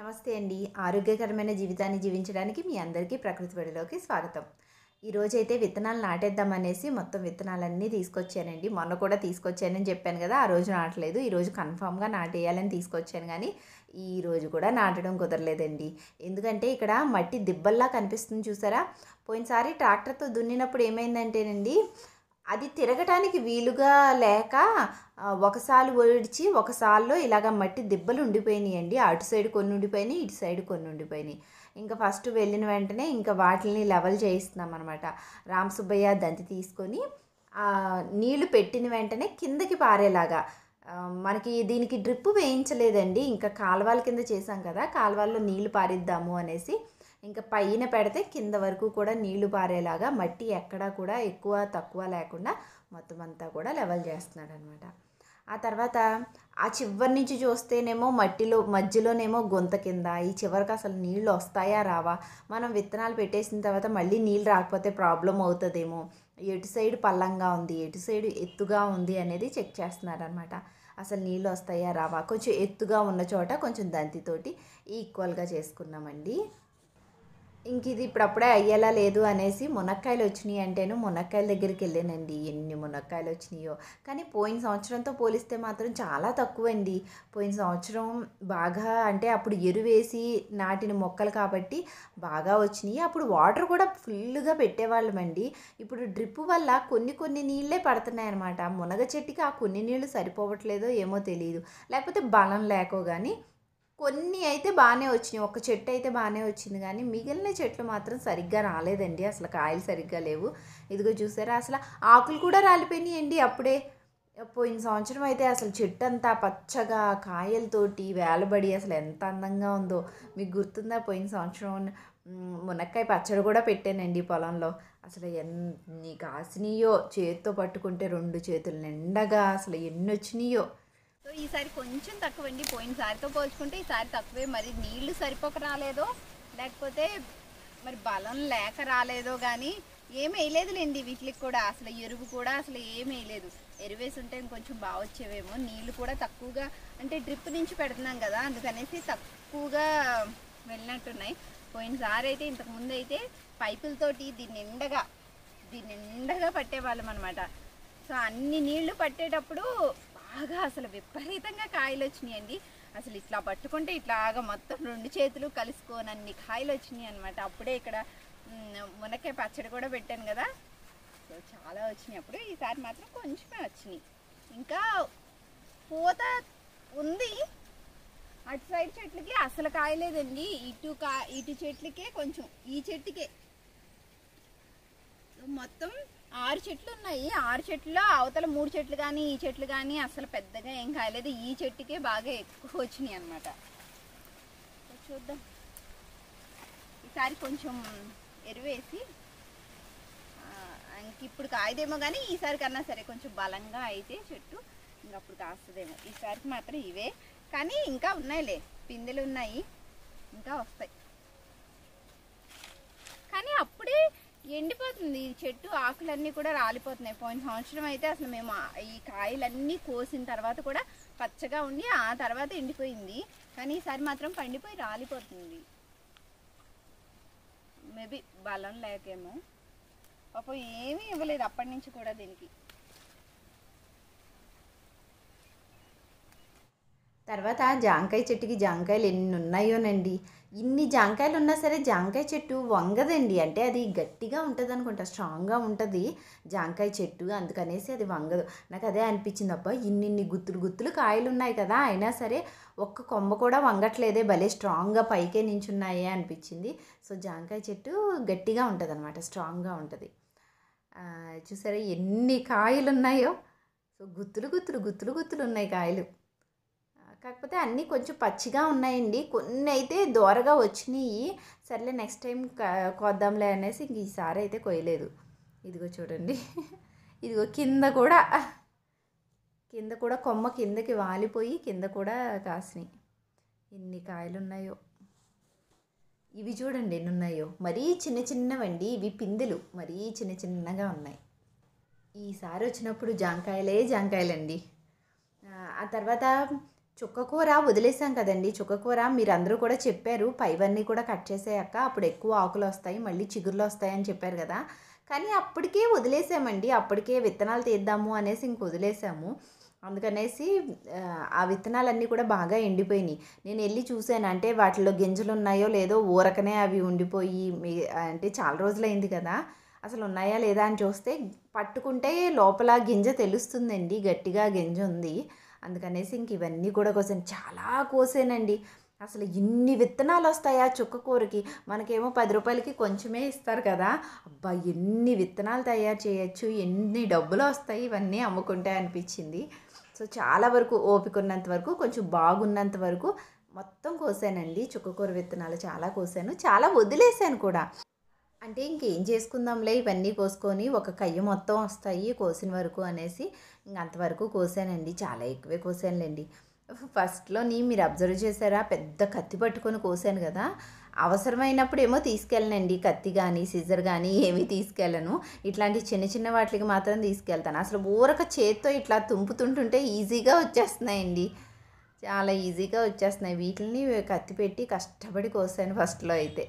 నమస్తే అండి. ఆరోగ్యకరమైన జీవితాన్ని జీవించడానికి మీ అందరికీ ప్రకృతి బడిలోకి స్వాగతం. ఈరోజు అయితే విత్తనాలు నాటేద్దాం అనేసి మొత్తం విత్తనాలన్నీ తీసుకొచ్చానండి. మొన్న కూడా తీసుకొచ్చానని చెప్పాను కదా ఆ రోజు నాటలేదు. ఈరోజు కన్ఫామ్గా నాటేయాలని తీసుకొచ్చాను కానీ ఈ రోజు కూడా నాటడం కుదరలేదండి. ఎందుకంటే ఇక్కడ మట్టి దిబ్బల్లా కనిపిస్తుంది చూసారా? పోయినసారి ట్రాక్టర్తో దున్నినప్పుడు ఏమైందంటేనండి అది తిరగటానికి వీలుగా లేక ఒకసారి ఒడిచి ఒకసారిలో ఇలాగ మట్టి దిబ్బలు ఉండిపోయినాయండి. అటు సైడ్ కొన్ని ఉండిపోయినాయి ఇటు సైడ్ కొన్ని ఉండిపోయినాయి. ఇంకా ఫస్ట్ వెళ్ళిన వెంటనే ఇంకా వాటిని లెవెల్ చేయిస్తున్నాం అనమాట రామ్ సుబ్బయ్య దంతి తీసుకొని నీళ్ళు పెట్టిన వెంటనే కిందకి పారేలాగా మనకి దీనికి డ్రిప్ వేయించలేదండి. ఇంకా కాలువల కింద చేసాం కదా కాలువల్లో నీళ్ళు పారిద్దాము అనేసి ఇంకా పైన పెడితే కింద వరకు కూడా నీళ్ళు పారేలాగా మట్టి ఎక్కడా కూడా ఎక్కువ తక్కువ లేకుండా మొత్తం అంతా కూడా లెవెల్ చేస్తున్నాడు అనమాట ఆ తర్వాత ఆ చివరి నుంచి చూస్తేనేమో మట్టిలో మధ్యలోనేమో గుంత కింద ఈ చివరికి అసలు నీళ్ళు వస్తాయా రావా? మనం విత్తనాలు పెట్టేసిన తర్వాత మళ్ళీ నీళ్ళు రాకపోతే ప్రాబ్లం అవుతుందేమో? ఎటు సైడ్ పల్లంగా ఉంది ఎటు సైడ్ ఎత్తుగా ఉంది అనేది చెక్ చేస్తున్నారనమాట అసలు నీళ్ళు వస్తాయా రావా? కొంచెం ఎత్తుగా ఉన్న చోట కొంచెం దంతితోటి ఈక్వల్గా చేసుకున్నామండి. ఇంక ఇది ఇప్పుడప్పుడే అయ్యేలా లేదు అనేసి మునక్కాయలు వచ్చినాయి అంటేను మునక్కాయల దగ్గరికి వెళ్ళానండి. ఎన్ని మునక్కాయలు వచ్చినాయో. కానీ పోయిన సంవత్సరంతో పోలిస్తే మాత్రం చాలా తక్కువ అండి పోయిన సంవత్సరం బాగా అంటే అప్పుడు ఎరువేసి నాటిన మొక్కలు కాబట్టి బాగా వచ్చినాయి. అప్పుడు వాటర్ కూడా ఫుల్గా పెట్టేవాళ్ళమండి. ఇప్పుడు డ్రిప్ వల్ల కొన్ని కొన్ని నీళ్ళే పడుతున్నాయి అనమాట మునగ చెట్టుకి ఆ కొన్ని నీళ్ళు సరిపోవట్లేదో ఏమో తెలియదు లేకపోతే బలం లేకో కానీ కొన్ని అయితే బాగానే వచ్చినాయి. ఒక చెట్టు అయితే బాగానే వచ్చింది కానీ మిగిలిన చెట్లు మాత్రం సరిగ్గా రాలేదండి. అసలు కాయలు సరిగ్గా లేవు. ఇదిగో చూసారా? అసలు ఆకులు కూడా రాలిపోయినాయండి అప్పుడే. పోయిన సంవత్సరం అయితే అసలు చెట్టు అంతా పచ్చగా కాయలతోటి వేలబడి అసలు ఎంత అందంగా ఉందో. మీకు గుర్తుందా? పోయిన సంవత్సరం మునక్కాయ పచ్చడి కూడా పెట్టానండి పొలంలో. అసలు ఎన్ని కాసినాయో చేతితో పట్టుకుంటే రెండు చేతులు నిండగా అసలు ఎన్ని వచ్చినాయో. సో ఈసారి కొంచెం తక్కువ అండి పోయినసారితో పోల్చుకుంటే ఈసారి తక్కువే. మరి నీళ్ళు సరిపోక రాలేదో లేకపోతే మరి బలం లేక రాలేదో కానీ ఏం వేయలేదులేండి వీటికి కూడా. అసలు ఎరువు కూడా అసలు ఏం వేయలేదు. ఎరువేసి ఉంటే ఇంకొంచెం బాగా వచ్చేవేమో. నీళ్ళు కూడా తక్కువగా అంటే డ్రిప్ నుంచి పెడుతున్నాం కదా అందుకనేసి తక్కువగా వెళ్ళినట్టున్నాయి. పోయినసారి అయితే ఇంతకుముందు అయితే పైపులతోటి దీన్ని నిండగా దీన్ని నిండగా పట్టేవాళ్ళం అనమాట సో అన్ని నీళ్ళు పట్టేటప్పుడు బాగా అసలు విపరీతంగా కాయలు వచ్చినాయండి. అసలు ఇట్లా పట్టుకుంటే ఇట్లాగా మొత్తం రెండు చేతులు కలుసుకొని అన్ని కాయలు వచ్చినాయి అనమాట అప్పుడే ఇక్కడ మునక్కాయ పచ్చడి కూడా పెట్టాను కదా. సో చాలా వచ్చినాయి. అప్పుడు ఈసారి మాత్రం కొంచెమే వచ్చినాయి. ఇంకా పూత ఉంది. అటు సైడ్ చెట్లకి అసలు కాయలేదండి ఇటు కా ఇటు చెట్లకే కొంచెం ఈ చెట్టుకే. మొత్తం ఆరు చెట్లు ఉన్నాయి. ఆరు చెట్లు అవతల మూడు చెట్లు కానీ ఈ చెట్లు కానీ అసలు పెద్దగా ఏం కాయలేదు. ఈ చెట్టుకే బాగా ఎక్కువ వచ్చినాయి అనమాట చూద్దాం. ఈసారి కొంచెం ఎరువేసి ఇంక ఇప్పుడు కాయదేమో కానీ ఈసారి కన్నా సరే కొంచెం బలంగా అయితే చెట్టు ఇంక అప్పుడు కాస్తుందేమో. ఈసారికి మాత్రం ఇవే. కానీ ఇంకా ఉన్నాయిలే. పిందెలు ఉన్నాయి. ఇంకా వస్తాయి కానీ అప్పుడే ఎండిపోతుంది. ఈ చెట్టు ఆకులన్నీ కూడా రాలిపోతున్నాయి. పోయిన సంవత్సరం అయితే అసలు మేము ఈ కాయలన్నీ కోసిన తర్వాత కూడా పచ్చగా ఉండి ఆ తర్వాత ఎండిపోయింది. కానీ ఈసారి మాత్రం పండిపోయి రాలిపోతుంది. మేబీ బలం లేకేమో. పాపం ఏమీ ఇవ్వలేదు అప్పటి నుంచి కూడా దీనికి. తర్వాత జాంకాయ చెట్టుకి జాంకాయలు ఎన్ని ఉన్నాయోనండి. ఇన్ని జాంకాయలు ఉన్నా సరే జాంకాయ చెట్టు వంగదండి. అంటే అది గట్టిగా ఉంటుంది అనుకుంటా స్ట్రాంగ్గా ఉంటుంది జాంకాయ చెట్టు. అందుకనేసి అది వంగదు. నాకు అదే అనిపించింది అబ్బా ఇన్ని గుత్తులు గుత్తులు కాయలు ఉన్నాయి కదా అయినా సరే ఒక్క కొమ్మ కూడా వంగట్లేదే భలే స్ట్రాంగ్గా పైకే నించున్నాయే అనిపించింది. సో జాంకాయ చెట్టు గట్టిగా ఉంటుంది అనమాట స్ట్రాంగ్గా ఉంటుంది. చూసారా ఎన్ని కాయలు ఉన్నాయో సో గుత్తులు గుత్తులు గుత్తులు గుత్తులు ఉన్నాయి కాయలు. కాకపోతే అన్నీ కొంచెం పచ్చిగా ఉన్నాయండి. కొన్ని అయితే దోరగా వచ్చినాయి. సర్లే నెక్స్ట్ టైం కోద్దాంలే అనేసి ఇంక ఈసారి అయితే కొయ్యలేదు. ఇదిగో చూడండి. ఇదిగో కింద కూడా కింద కూడా కొమ్మ కిందకి వాలిపోయి కింద కూడా కాసినాయి. ఎన్ని కాయలు ఉన్నాయో ఇవి చూడండి ఎన్ని ఉన్నాయో మరీ చిన్న చిన్నవండి. ఇవి పిందెలు. మరీ చిన్న చిన్నగా ఉన్నాయి. ఈసారి వచ్చినప్పుడు జాంకాయలే జాంకాయలండి. ఆ తర్వాత చుక్కకూర వదిలేసాం కదండి చుక్కకూర మీరందరూ కూడా చెప్పారు. పైవన్నీ కూడా కట్ చేసేయక్క అప్పుడు ఎక్కువ ఆకులు వస్తాయి మళ్ళీ చిగుర్లు వస్తాయి అని చెప్పారు కదా. కానీ అప్పటికే వదిలేసామండి. అప్పటికే విత్తనాలు తీద్దాము అనేసి ఇంక వదిలేసాము. అందుకనేసి ఆ, విత్తనాలన్నీ కూడా బాగా ఎండిపోయినాయి. నేను వెళ్ళి చూశాను. అంటే వాటిలో గింజలు ఉన్నాయో లేదో ఊరకనే అవి ఉండిపోయి మీ అంటే చాలా రోజులైంది కదా. అసలు ఉన్నాయా లేదా అని చూస్తే పట్టుకుంటే లోపల గింజ తెలుస్తుందండి. గట్టిగా గింజ ఉంది. అందుకనేసి ఇంక ఇవన్నీ కూడా కోసాను. చాలా కోసానండి. అసలు ఇన్ని విత్తనాలు వస్తాయా చుక్క కూరకి? మనకేమో పది రూపాయలకి కొంచెమే ఇస్తారు కదా. అబ్బా ఎన్ని విత్తనాలు తయారు చేయొచ్చు? ఎన్ని డబ్బులు వస్తాయి? ఇవన్నీ అమ్ముకుంటే అనిపించింది. సో చాలా వరకు ఓపిక ఉన్నంత వరకు కొంచెం బాగున్నంత వరకు మొత్తం కోసానండి. చుక్కకూర విత్తనాలు చాలా కోసాను. చాలా వదిలేసాను కూడా. అంటే ఇంకేం చేసుకుందాంలే ఇవన్నీ కోసుకొని ఒక కయ్య మొత్తం వస్తాయి కోసిన వరకు అనేసి ఇంక అంతవరకు కోసానండి. చాలా ఎక్కువే కోసానులేండి. ఫస్ట్లోని మీరు అబ్జర్వ్ చేశారా? పెద్ద కత్తి పట్టుకొని కోసాను కదా. అవసరమైనప్పుడు ఏమో తీసుకెళ్ళనండి. కత్తి కానీ సిజర్ కానీ ఏమీ తీసుకెళ్ళను. ఇట్లాంటి చిన్న చిన్న వాటికి మాత్రం తీసుకెళ్తాను. అసలు ఊరక చేత్తో ఇట్లా తుంపుతుంటుంటే ఈజీగా వచ్చేస్తున్నాయండి. చాలా ఈజీగా వచ్చేస్తున్నాయి. వీటిని కత్తి పెట్టి కష్టపడి కోసాను ఫస్ట్లో అయితే.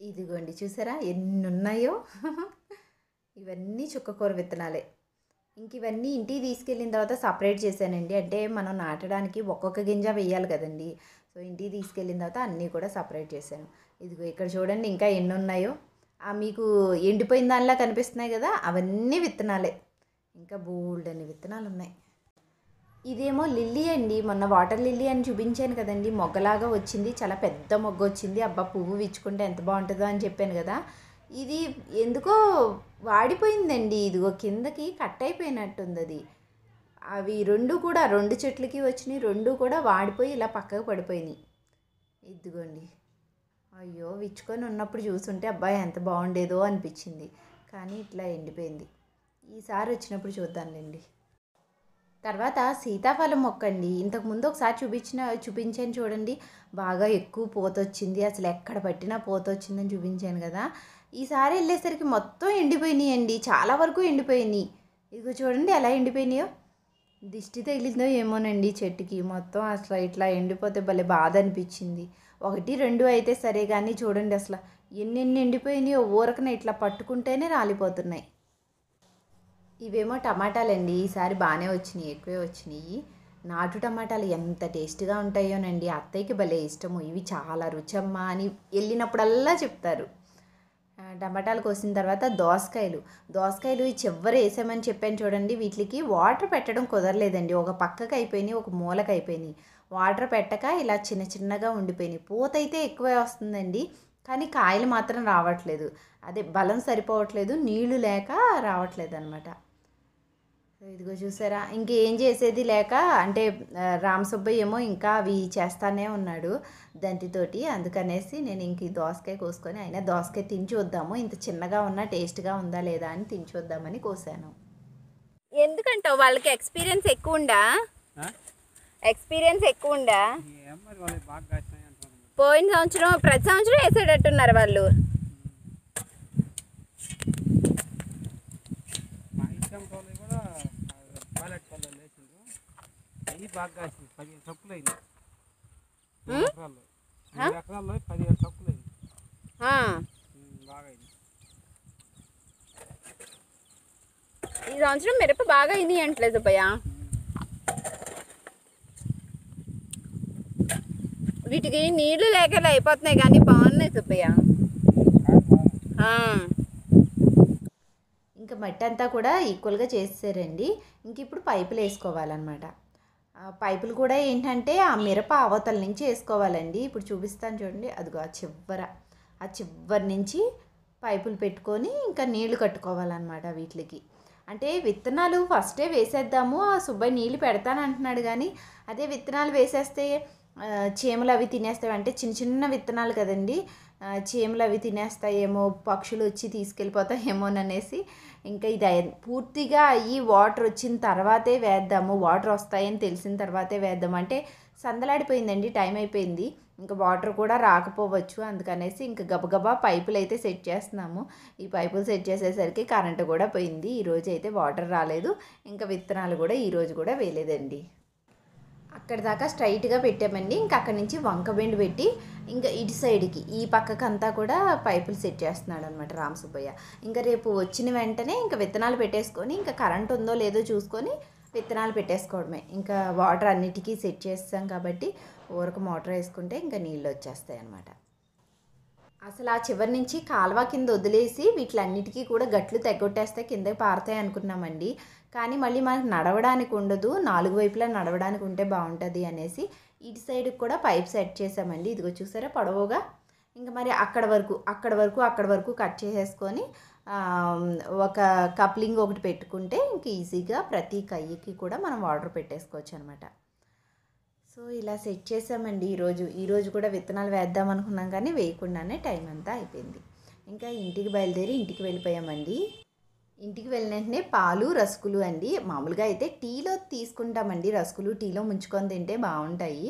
ఇదిగోండి చూసారా? ఎన్ని ఉన్నాయో ఇవన్నీ చుక్కకూర విత్తనాలే. ఇంక ఇవన్నీ ఇంటికి తీసుకెళ్ళిన తర్వాత సపరేట్ చేశానండి. అంటే మనం నాటడానికి ఒక్కొక్క గింజ వేయాలి కదండి. సో ఇంటికి తీసుకెళ్ళిన తర్వాత అన్నీ కూడా సపరేట్ చేశాను. ఇదిగో ఇక్కడ చూడండి ఇంకా ఎన్ని ఉన్నాయో ఆ మీకు ఎండిపోయిన దానిలా కనిపిస్తున్నాయి కదా? అవన్నీ విత్తనాలే. ఇంకా బోల్డ్ అన్ని విత్తనాలు ఉన్నాయి ఇదేమో లిల్లీ అండి. మొన్న వాటర్ లిల్లీ అని చూపించాను కదండి. మొగ్గలాగా వచ్చింది. చాలా పెద్ద మొగ్గ వచ్చింది. అబ్బా పువ్వు విచ్చుకుంటే ఎంత బాగుంటుందో అని చెప్పాను కదా. ఇది ఎందుకో వాడిపోయిందండి. ఇదిగో కిందకి కట్ అయిపోయినట్టుంది అది. అవి రెండు కూడా రెండు చెట్లకి వచ్చినాయి. రెండు కూడా వాడిపోయి ఇలా పక్కకు పడిపోయినాయి. ఇదిగోండి. అయ్యో విచ్చుకొని ఉన్నప్పుడు చూస్తుంటే అబ్బాయి ఎంత బాగుండేదో అనిపించింది. కానీ ఇట్లా ఎండిపోయింది. ఈసారి వచ్చినప్పుడు చూద్దాంలేండి. తర్వాత సీతాఫలం మొక్క అండి ఇంతకుముందు ఒకసారి చూపించిన చూపించాను చూడండి. బాగా ఎక్కువ పూత వచ్చింది అసలు ఎక్కడ పట్టినా పూత వచ్చిందని చూపించాను కదా. ఈసారి వెళ్ళేసరికి మొత్తం ఎండిపోయినాయి అండి చాలా వరకు ఎండిపోయినాయి. ఇదిగో చూడండి ఎలా ఎండిపోయినాయో. దిష్టి తగిలిందో ఏమోనండి చెట్టుకి. మొత్తం అసలు ఇట్లా ఎండిపోతే భలే బాధ అనిపించింది. ఒకటి రెండు అయితే సరే కానీ చూడండి అసలు ఎన్ని ఎన్ని ఎండిపోయినాయో ఊరకన ఇట్లా పట్టుకుంటేనే రాలిపోతున్నాయి. ఇవేమో టమాటాలండి. ఈసారి బాగానే వచ్చినాయి ఎక్కువే వచ్చినాయి. నాటు టమాటాలు ఎంత టేస్ట్గా ఉంటాయోనండి. అత్తయ్యకి భలే ఇష్టము. ఇవి చాలా రుచమ్మా అని వెళ్ళినప్పుడల్లా చెప్తారు. టమాటాలు కోసిన తర్వాత దోసకాయలు. దోసకాయలు ఈ చివరి వేసామని చెప్పాను చూడండి. వీటికి వాటర్ పెట్టడం కుదరలేదండి. ఒక పక్కకు అయిపోయినాయి ఒక మూలకు అయిపోయినాయి. వాటర్ పెట్టక ఇలా చిన్న చిన్నగా ఉండిపోయినాయి. పూత అయితే ఎక్కువే వస్తుందండి. కానీ కాయలు మాత్రం రావట్లేదు. అదే బలం సరిపోవట్లేదు నీళ్ళు లేక రావట్లేదు అనమాట ఇదిగో చూసారా ఇంకేం చేసేది లేక అంటే రామ్ సుబ్బయ్య ఏమో ఇంకా అవి చేస్తానే ఉన్నాడు దంతితోటి అందుకనేసి నేను ఇంక ఈ దోసకాయ కోసుకొని అయినా దోసకాయ తిని చూద్దాము ఇంత చిన్నగా ఉన్నా టేస్ట్గా ఉందా లేదా అని తిని చూద్దామని కోసాను. ఎందుకంటావు? వాళ్ళకి ఎక్స్పీరియన్స్ ఎక్కువ ఉందా? ఎక్స్పీరియన్స్ ఎక్కువ ఉందా? పోయిన సంవత్సరం ప్రతి సంవత్సరం వేసేటట్టున్నారు వాళ్ళు మా ఇష్టం వాళ్ళు కూడా పాలెట్ పళ్ళు లేచిండ్రు అవి బాగా కాసింది పదిహేను తప్పులు అయింది మూడు ఎకరాల్లో మూడు ఎకరాల్లో పదిహేను తప్పులు అయింది ఆ, ఉమ్, బాగా అయింది ఈ సంవత్సరం మిరప బాగా అయింది అంటలేదు సుబ్బయ్య వీటికి నీళ్ళు లేక అయిపోతున్నాయి కానీ బాగున్నాయి సుబ్బయ్య. ఇంకా మట్టి అంతా కూడా ఈక్వల్గా చేసేసారండి. ఇంక ఇప్పుడు పైపులు వేసుకోవాలన్నమాట. పైపులు కూడా ఏంటంటే ఆ మిరప అవతల నుంచి వేసుకోవాలండి. ఇప్పుడు చూపిస్తాను చూడండి. అదిగో ఆ చివర. ఆ చివరి నుంచి పైపులు పెట్టుకొని ఇంకా నీళ్ళు కట్టుకోవాలన్నమాట వీటికి. అంటే విత్తనాలు ఫస్టే వేసేద్దాము. ఆ సుబ్బయ్య నీళ్ళు పెడతానంటున్నాడు కానీ అదే విత్తనాలు వేసేస్తే చీమలు అవి తినేస్తాయి. అంటే చిన్న చిన్న విత్తనాలు కదండి. చీమలు అవి తినేస్తాయేమో పక్షులు వచ్చి తీసుకెళ్ళిపోతాయేమోననేసి ఇంకా ఇది పూర్తిగా అయ్యి వాటర్ వచ్చిన తర్వాతే వేద్దాము వాటర్ వస్తాయని తెలిసిన తర్వాతే వేద్దాం అంటే సందలాడిపోయిందండి టైం అయిపోయింది. ఇంకా వాటర్ కూడా రాకపోవచ్చు అందుకనేసి ఇంకా గబగబా పైపులు అయితే సెట్ చేస్తున్నాము. ఈ పైపులు సెట్ చేసేసరికి కరెంటు కూడా పోయింది. ఈరోజు అయితే వాటర్ రాలేదు. ఇంకా విత్తనాలు కూడా ఈరోజు కూడా వేయలేదండి. అక్కడ దాకా స్ట్రైట్గా పెట్టామండి. ఇంకా అక్కడి నుంచి వంక బెండ్ పెట్టి ఇంకా ఇటు సైడ్కి ఈ పక్కకంతా కూడా పైపులు సెట్ చేస్తున్నాడు అనమాట రామ్ సుబ్బయ్య. ఇంకా రేపు వచ్చిన వెంటనే ఇంకా విత్తనాలు పెట్టేసుకొని ఇంకా కరెంట్ ఉందో లేదో చూసుకొని విత్తనాలు పెట్టేసుకోవడమే. ఇంకా వాటర్ అన్నిటికీ సెట్ చేస్తాం కాబట్టి ఊరకు మోటార్ వేసుకుంటే ఇంకా నీళ్ళు వచ్చేస్తాయి అనమాట అసలు ఆ చివరి నుంచి కాలువ కింద వదిలేసి వీటిలన్నిటికీ కూడా గట్లు తెగొట్టేస్తే కిందకి పారుతాయి అనుకున్నామండి. కానీ మళ్ళీ మనకు నడవడానికి ఉండదు. నాలుగు వైపులా నడవడానికి ఉంటే బాగుంటుంది అనేసి ఇటు సైడ్కి కూడా పైప్ సెట్ చేసామండి. ఇదిగో చూసారా పొడవుగా? ఇంకా మరి అక్కడ వరకు అక్కడ వరకు అక్కడ వరకు కట్ చేసేసుకొని ఒక కప్లింగ్ ఒకటి పెట్టుకుంటే ఇంక ఈజీగా ప్రతి కయ్యకి కూడా మనం ఆర్డర్ పెట్టేసుకోవచ్చు అనమాట సో ఇలా సెట్ చేసామండి ఈరోజు. ఈరోజు కూడా విత్తనాలు వేద్దాం అనుకున్నాం కానీ వేయకుండానే టైం అంతా అయిపోయింది. ఇంకా ఇంటికి బయలుదేరి ఇంటికి వెళ్ళిపోయామండి. ఇంటికి వెళ్ళిన వెంటనే పాలు రస్కులు అండి. మామూలుగా అయితే టీలో తీసుకుంటామండి. రస్కులు టీలో ముంచుకొని తింటే బాగుంటాయి.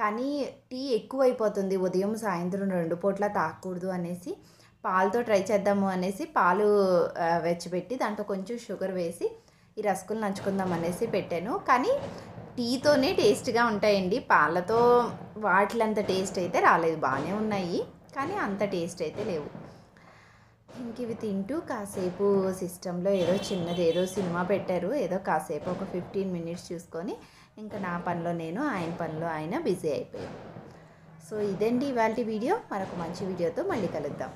కానీ టీ ఎక్కువ అయిపోతుంది ఉదయం సాయంత్రం రెండు పూట్ల తాకూడదు అనేసి పాలతో ట్రై చేద్దాము అనేసి పాలు వెచ్చబెట్టి దాంట్లో కొంచెం షుగర్ వేసి ఈ రసుకులు నంచుకుందాం అనేసి పెట్టాను. కానీ టీతోనే టేస్ట్గా ఉంటాయండి. పాలతో వాటిలంత టేస్ట్ అయితే రాలేదు. బాగానే ఉన్నాయి. కానీ అంత టేస్ట్ అయితే లేవు. ఇంక ఇవి తింటూ కాసేపు సిస్టంలో ఏదో చిన్నది ఏదో సినిమా పెట్టారు. ఏదో కాసేపు ఒక ఫిఫ్టీన్ మినిట్స్ చూసుకొని ఇంకా నా పనిలో నేను ఆయన పనిలో ఆయన బిజీ అయిపోయాం. సో ఇదండి ఇవాళ వీడియో. మరొక మంచి వీడియోతో మళ్ళీ కలుద్దాం.